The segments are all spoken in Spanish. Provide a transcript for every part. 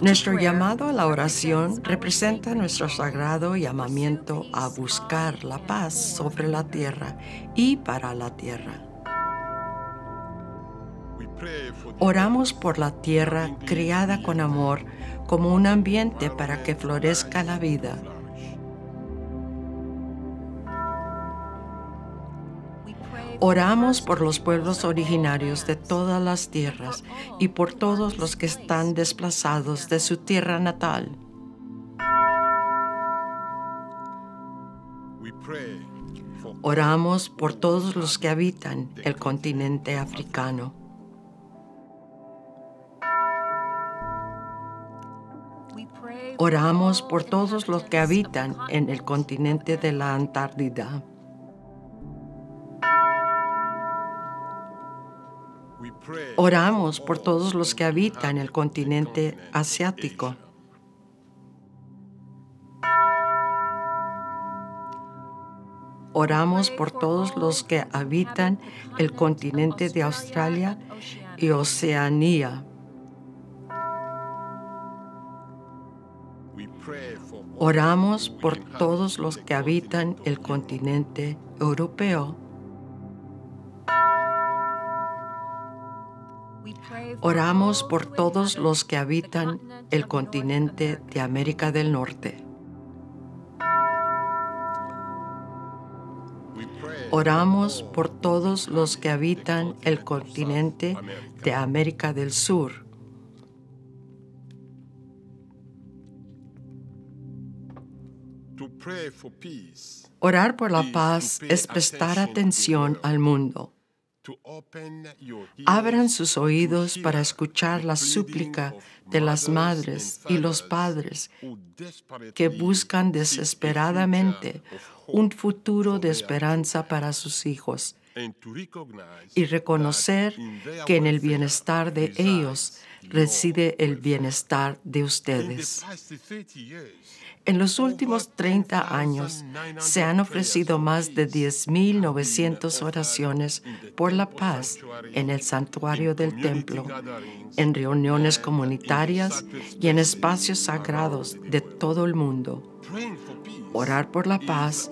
Nuestro llamado a la oración representa nuestro sagrado llamamiento a buscar la paz sobre la tierra y para la tierra. Oramos por la tierra criada con amor como un ambiente para que florezca la vida. Oramos por los pueblos originarios de todas las tierras y por todos los que están desplazados de su tierra natal. Oramos por todos los que habitan el continente africano. Oramos por todos los que habitan en el continente de la Antártida. Oramos por todos los que habitan el continente asiático. Oramos por todos los que habitan el continente de Australia y Oceanía. Oramos por todos los que habitan el continente europeo. Oramos por todos los que habitan el continente de América del Norte. Oramos por todos los que habitan el continente de América del Sur. Orar por la paz es prestar atención al mundo. Abran sus oídos para escuchar la súplica de las madres y los padres que buscan desesperadamente un futuro de esperanza para sus hijos y reconocer que en el bienestar de ellos reside el bienestar de ustedes. En los últimos 30 años se han ofrecido más de 10.900 oraciones por la paz en el santuario del templo, en reuniones comunitarias y en espacios sagrados de todo el mundo. Orar por la paz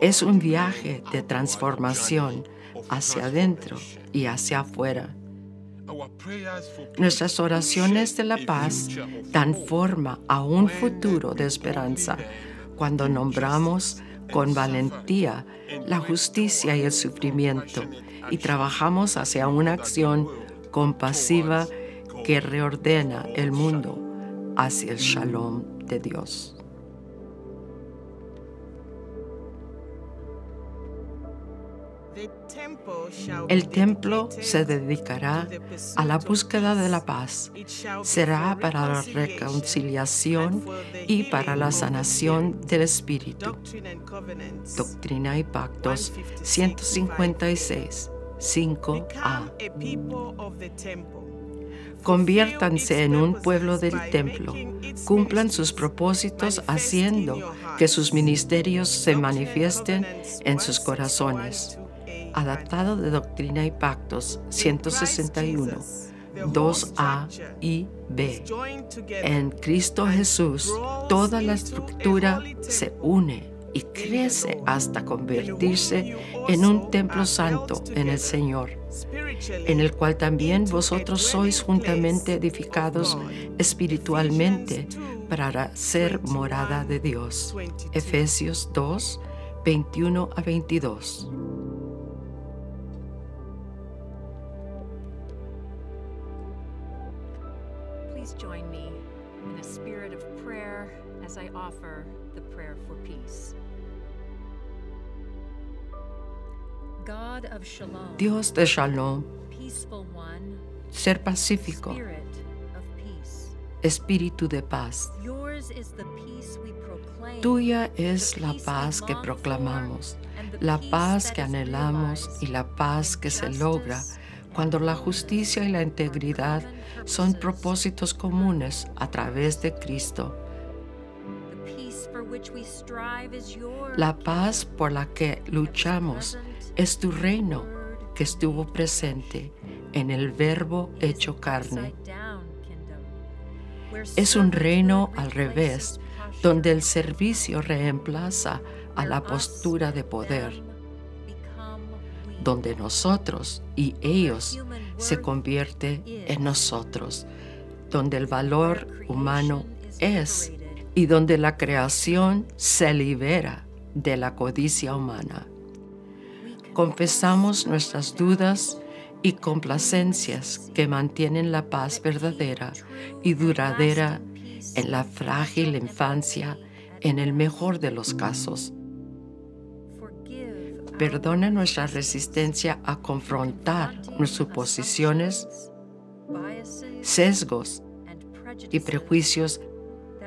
es un viaje de transformación hacia adentro y hacia afuera. Nuestras oraciones de la paz dan forma a un futuro de esperanza cuando nombramos con valentía la justicia y el sufrimiento y trabajamos hacia una acción compasiva que reordena el mundo hacia el shalom de Dios. El templo se dedicará a la búsqueda de la paz. Será para la reconciliación y para la sanación del espíritu. Doctrina y Pactos 156, 5a. Conviértanse en un pueblo del templo. Cumplan sus propósitos haciendo que sus ministerios se manifiesten en sus corazones adaptado de Doctrina y Pactos 161, 2a y b. En Cristo Jesús, toda la estructura se une y crece hasta convertirse en un templo santo en el Señor, en el cual también vosotros sois juntamente edificados espiritualmente para ser morada de Dios. Efesios 2, 21 a 22. Offer the prayer for peace. God of shalom, Dios de shalom, ser pacífico, espíritu de paz. Yours is the peace we proclaim, Tuya es la paz que proclamamos, la paz que anhelamos y la paz que se logra cuando la justicia y la integridad son propósitos comunes a través de Cristo. La paz por la que luchamos es tu reino que estuvo presente en el Verbo hecho carne. Es un reino al revés, donde el servicio reemplaza a la postura de poder, donde nosotros y ellos se convierte en nosotros, donde el valor humano es y donde la creación se libera de la codicia humana. Confesamos nuestras dudas y complacencias que mantienen la paz verdadera y duradera en la frágil infancia en el mejor de los casos. Perdona nuestra resistencia a confrontar nuestras suposiciones, sesgos y prejuicios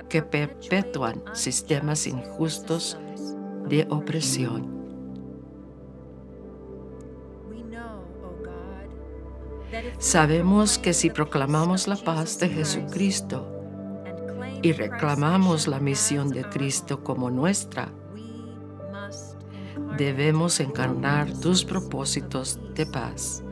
que perpetúan sistemas injustos de opresión. Sabemos que si proclamamos la paz de Jesucristo y reclamamos la misión de Cristo como nuestra, debemos encarnar tus propósitos de paz.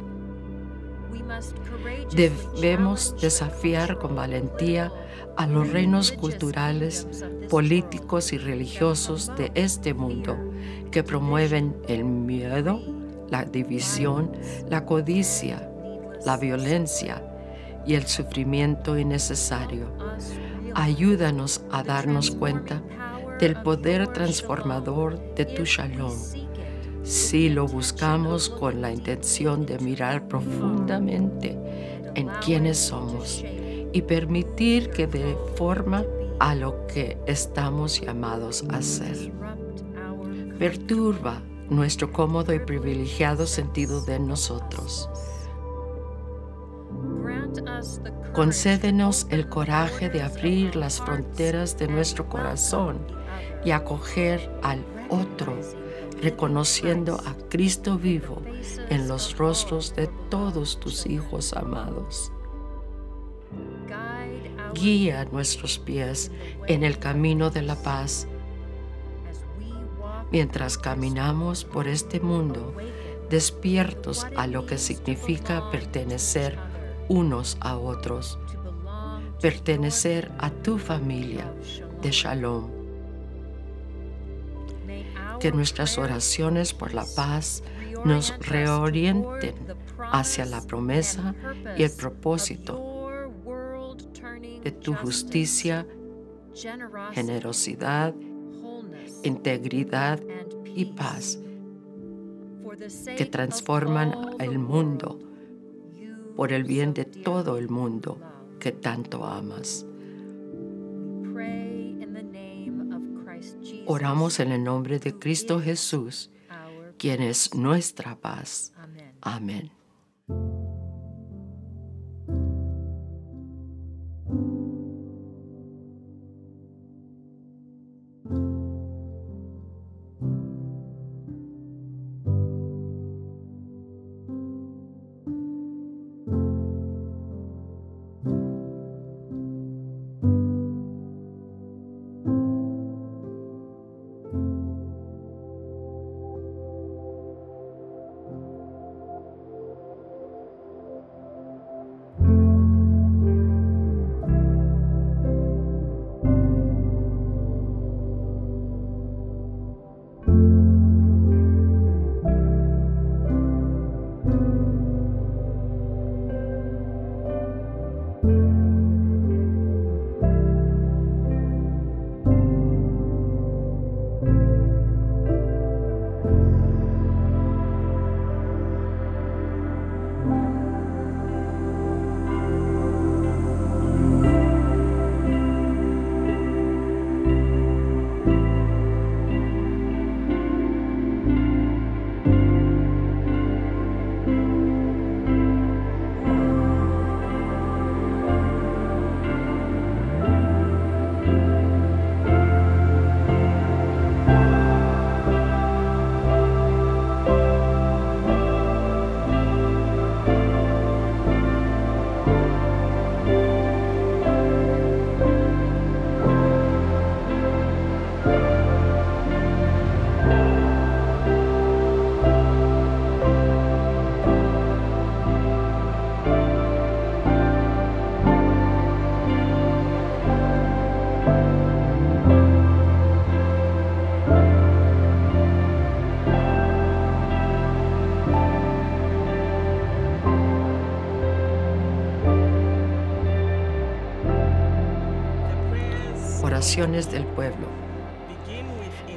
Debemos desafiar con valentía a los reinos culturales, políticos y religiosos de este mundo que promueven el miedo, la división, la codicia, la violencia y el sufrimiento innecesario. Ayúdanos a darnos cuenta del poder transformador de tu shalom si lo buscamos con la intención de mirar profundamente en quiénes somos y permitir que dé forma a lo que estamos llamados a ser. Perturba nuestro cómodo y privilegiado sentido de nosotros. Concédenos el coraje de abrir las fronteras de nuestro corazón y acoger al otro, reconociendo a Cristo vivo en los rostros de todos tus hijos amados. Guía nuestros pies en el camino de la paz mientras caminamos por este mundo despiertos a lo que significa pertenecer unos a otros, pertenecer a tu familia de shalom. Que nuestras oraciones por la paz nos reorienten hacia la promesa y el propósito de tu justicia, generosidad, integridad y paz que transforman el mundo por el bien de todo el mundo que tanto amas. Oramos en el nombre de Cristo Jesús, quien es nuestra paz. Amén.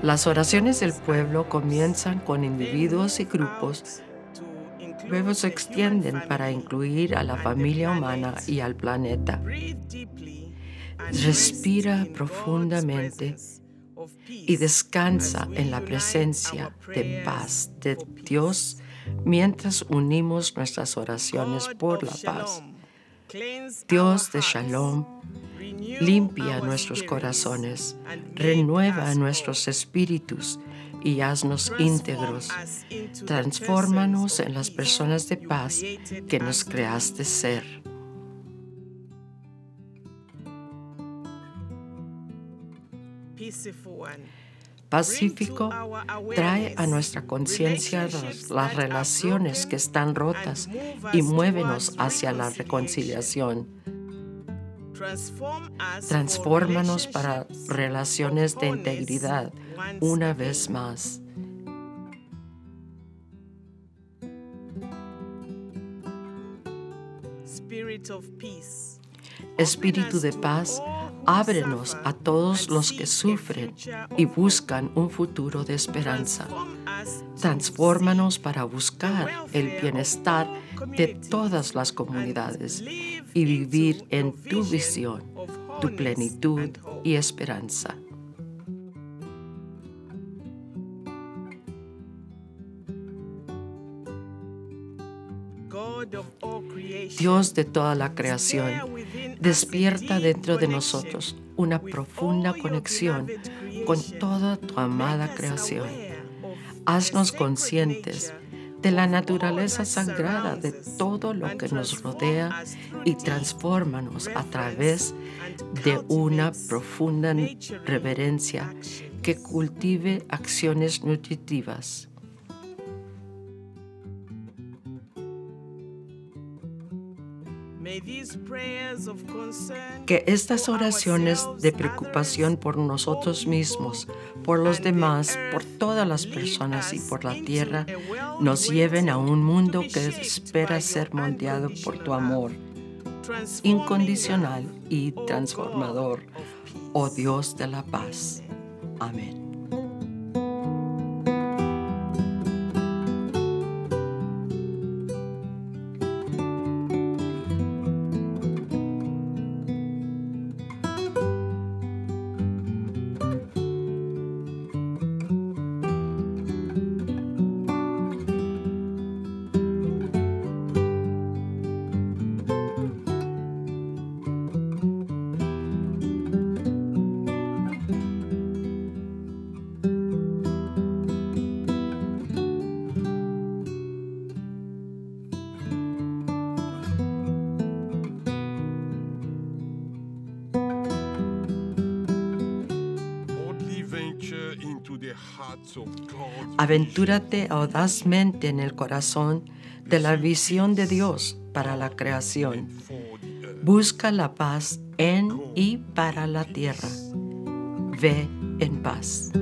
Las oraciones del pueblo comienzan con individuos y grupos, luego se extienden para incluir a la familia humana y al planeta. Respira profundamente y descansa en la presencia de paz de Dios mientras unimos nuestras oraciones por la paz. Dios de Shalom, limpia nuestros corazones, renueva nuestros espíritus y haznos íntegros. Transfórmanos en las personas de paz que nos creaste ser. Pacífico trae a nuestra conciencia las relaciones que están rotas y muévenos hacia la reconciliación. Transfórmanos para relaciones de integridad una vez más. Espíritu de paz, ábrenos a todos los que sufren y buscan un futuro de esperanza. Transfórmanos para buscar el bienestar de todas las comunidades y vivir en tu visión, tu plenitud y esperanza. Dios de toda la creación, despierta dentro de nosotros una profunda conexión con toda tu amada creación. Haznos conscientes de la naturaleza sagrada de todo lo que nos rodea y transfórmanos a través de una profunda reverencia que cultive acciones nutritivas. Que estas oraciones de preocupación por nosotros mismos, por los demás, por todas las personas y por la tierra nos lleven a un mundo que espera ser moldeado por tu amor incondicional y transformador, oh Dios de la paz. Amén. Aventúrate audazmente en el corazón de la visión de Dios para la creación. Busca la paz en y para la tierra. Ve en paz.